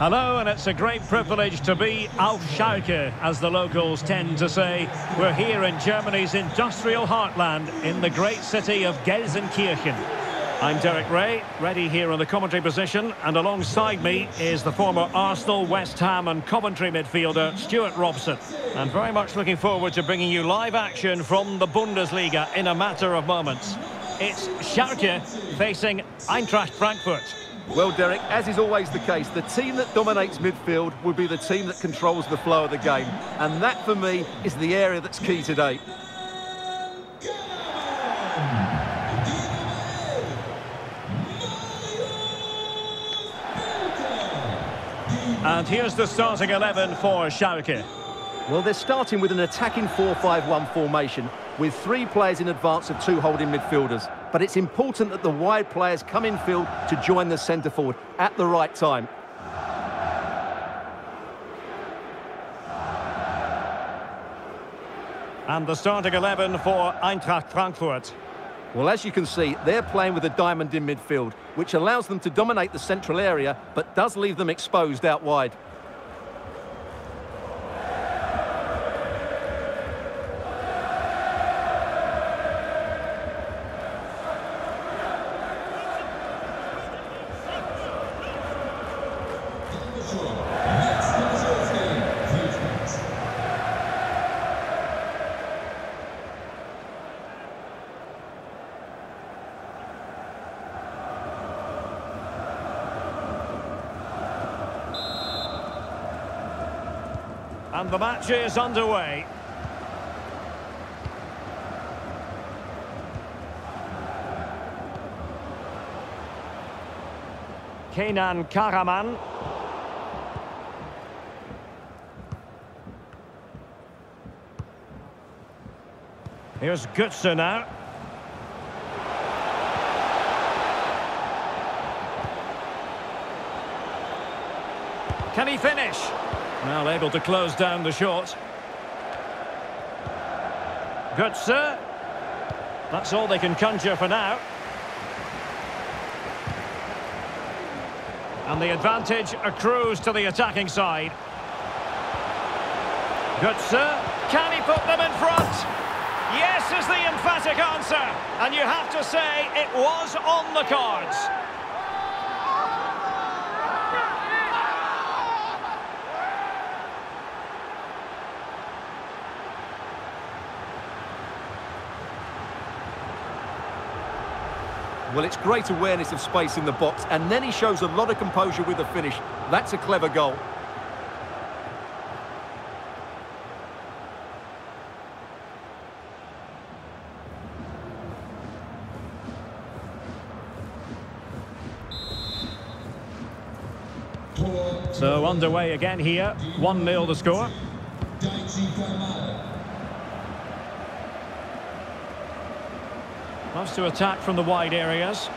Hello, and it's a great privilege to be auf Schalke, as the locals tend to say. We're here in Germany's industrial heartland, in the great city of Gelsenkirchen. I'm Derek Ray, ready here in the commentary position, and alongside me is the former Arsenal, West Ham and Coventry midfielder, Stuart Robson. And very much looking forward to bringing you live action from the Bundesliga in a matter of moments. It's Schalke facing Eintracht Frankfurt. Well, Derek, as is always the case, the team that dominates midfield will be the team that controls the flow of the game. And that, for me, is the area that's key today. And here's the starting 11 for Schalke. Well, they're starting with an attacking 4-5-1 formation with three players in advance of two holding midfielders. But it's important that the wide players come in field to join the centre forward at the right time. And the starting 11 for Eintracht Frankfurt. Well, as you can see, they're playing with a diamond in midfield, which allows them to dominate the central area, but does leave them exposed out wide. And the match is underway. Kenan Karaman. Here's Götze now. Can he finish? Well, able to close down the shot. Good, sir. That's all they can conjure for now. And the advantage accrues to the attacking side. Good, sir. Can he put them in front? Yes is the emphatic answer. And you have to say it was on the cards. Well, it's great awareness of space in the box, and then he shows a lot of composure with the finish. That's a clever goal. So underway again here. 1-0 the score. Loves to attack from the wide areas.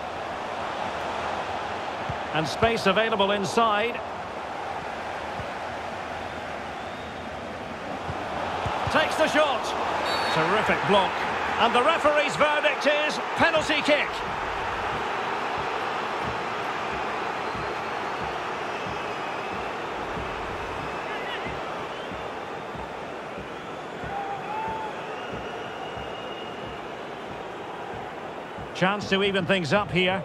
And space available inside. Takes the shot. Terrific block. And the referee's verdict is penalty kick. Chance to even things up here.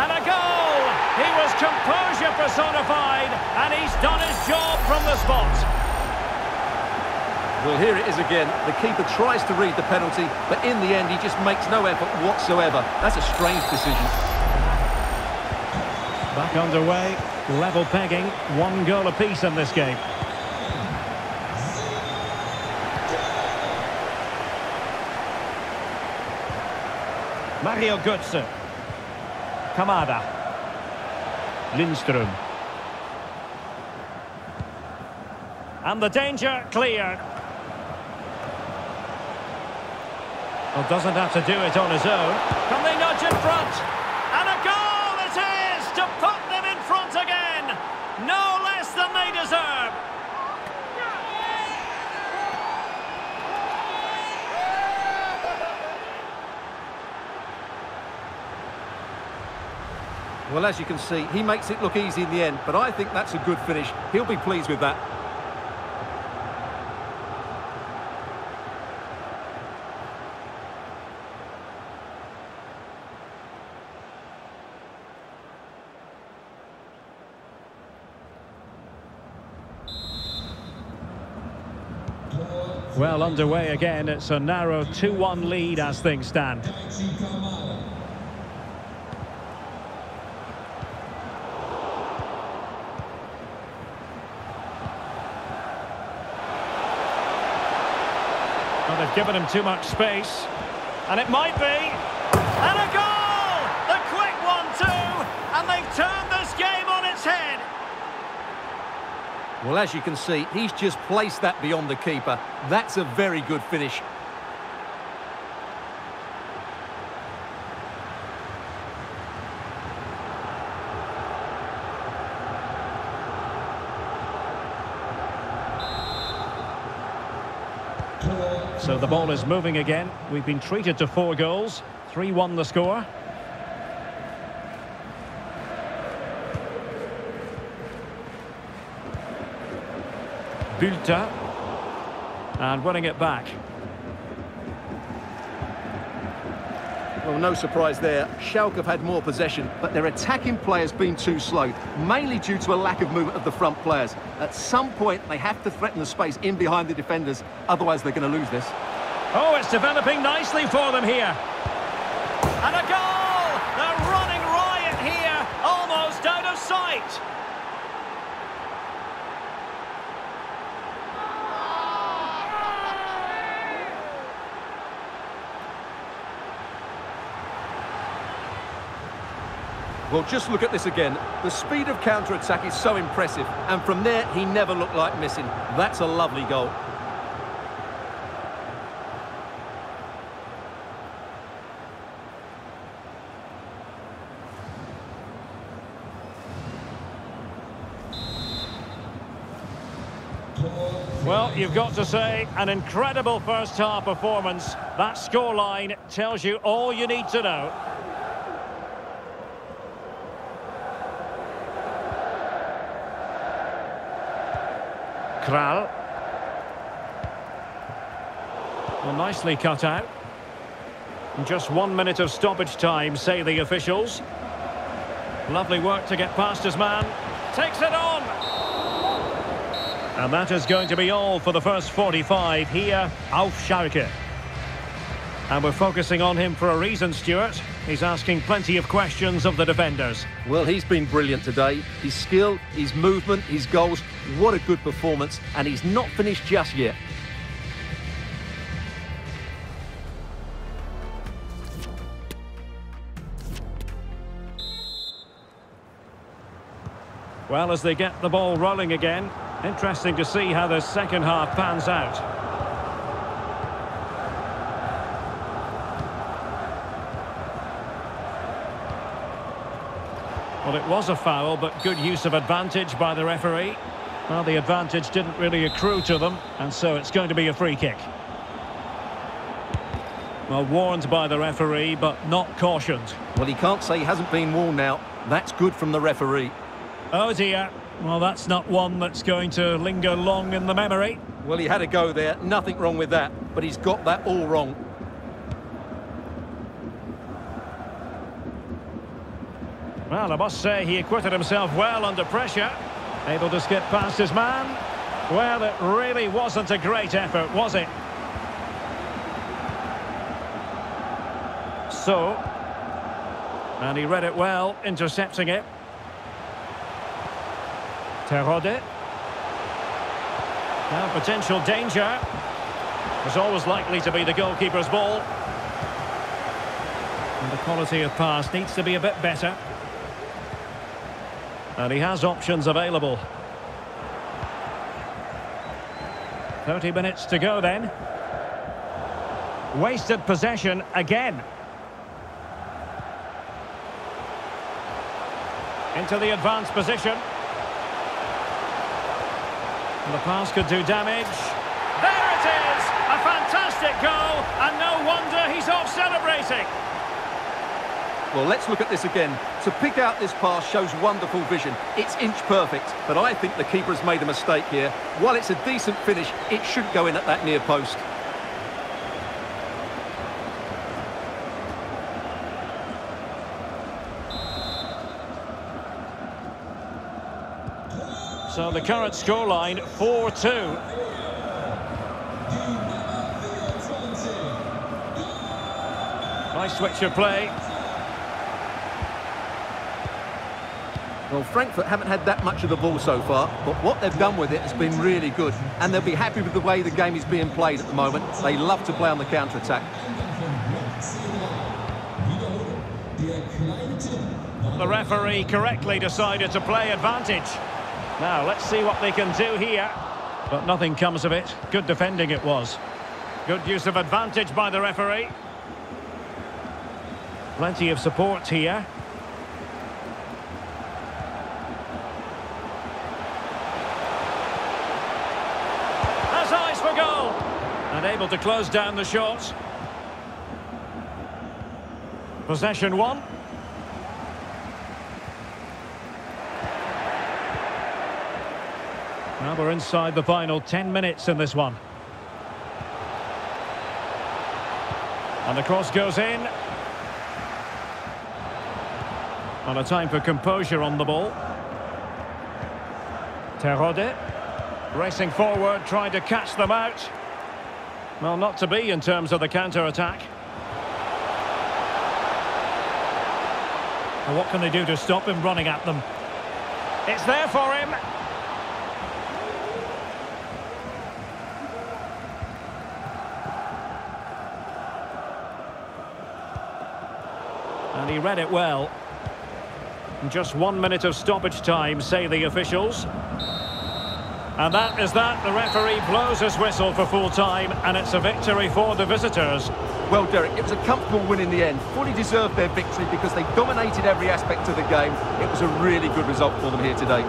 And a goal! He was composure personified, and he's done his job from the spot. Well, here it is again. The keeper tries to read the penalty, but in the end, he just makes no effort whatsoever. That's a strange decision. Back underway, level pegging, one goal apiece in this game. Mario Götze. Kamada. Lindström. And the danger cleared. Well, doesn't have to do it on his own. Can they nudge in front? And a goal it is to put them in front again. No less than they deserve. Well, as you can see, he makes it look easy in the end, but I think that's a good finish. He'll be pleased with that. Well, underway again. It's a narrow 2-1 lead as things stand. Given him too much space. And it might be. And a goal! The quick one, too! And they've turned this game on its head. Well, as you can see, he's just placed that beyond the keeper. That's a very good finish. So the ball is moving again. We've been treated to four goals. 3-1 the score. Bülter. And winning it back. Well, no surprise there. Schalke have had more possession, but their attacking players been too slow, mainly due to a lack of movement of the front players. At some point, they have to threaten the space in behind the defenders, otherwise they're going to lose this. Oh, it's developing nicely for them here. And a goal! They're running riot here, almost out of sight. Well, just look at this again. The speed of counter-attack is so impressive, and from there, he never looked like missing. That's a lovely goal. Well, you've got to say, an incredible first-half performance. That scoreline tells you all you need to know. Kral. Well, nicely cut out. Just one minute of stoppage time, say the officials. Lovely work to get past his man. Takes it on! And that is going to be all for the first 45 here, Auf Schalke. And we're focusing on him for a reason, Stuart. He's asking plenty of questions of the defenders. Well, he's been brilliant today. His skill, his movement, his goals, what a good performance. And he's not finished just yet. Well, as they get the ball rolling again, interesting to see how the second half pans out. Well, it was a foul, but good use of advantage by the referee. Well, the advantage didn't really accrue to them, and so it's going to be a free kick. Well, warned by the referee, but not cautioned. Well, he can't say he hasn't been warned now. That's good from the referee. Oh, dear. Well, that's not one that's going to linger long in the memory. Well, he had a go there. Nothing wrong with that. But he's got that all wrong. Well, I must say he acquitted himself well under pressure. Able to skip past his man. Well, it really wasn't a great effort, was it? So, and he read it well, intercepting it. Terodde. Now, potential danger. Was always likely to be the goalkeeper's ball. And the quality of pass needs to be a bit better. And he has options available. 30 minutes to go then. Wasted possession again. Into the advanced position. And the pass could do damage. There it is! A fantastic goal, and no wonder he's off celebrating. Well, let's look at this again. To pick out this pass shows wonderful vision. It's inch perfect, but I think the keeper has made a mistake here. While it's a decent finish, it should go in at that near post. So the current scoreline, 4-2. Nice switch of play. Well, Frankfurt haven't had that much of the ball so far, but what they've done with it has been really good. And they'll be happy with the way the game is being played at the moment. They love to play on the counter-attack. The referee correctly decided to play advantage. Now, let's see what they can do here. But nothing comes of it. Good defending it was. Good use of advantage by the referee. Plenty of support here. Has eyes for goal. And able to close down the shots. Possession won. Now we're inside the final 10 minutes in this one. And the cross goes in. And a time for composure on the ball. Terodde. Racing forward, trying to catch them out. Well, not to be in terms of the counter-attack. Well, what can they do to stop him running at them? It's there for him. And he read it well. Just one minute of stoppage time, say the officials. And that is that. The referee blows his whistle for full time, and it's a victory for the visitors. Well, Derek, it was a comfortable win in the end. Fully deserved their victory because they dominated every aspect of the game. It was a really good result for them here today.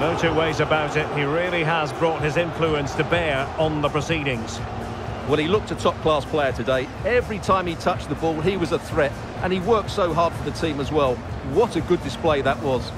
No two ways about it. He really has brought his influence to bear on the proceedings. Well, he looked a top-class player today. Every time he touched the ball, he was a threat. And he worked so hard for the team as well. What a good display that was.